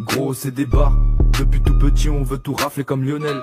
Gros c'est des bars. Depuis tout petit on veut tout rafler comme Lionel.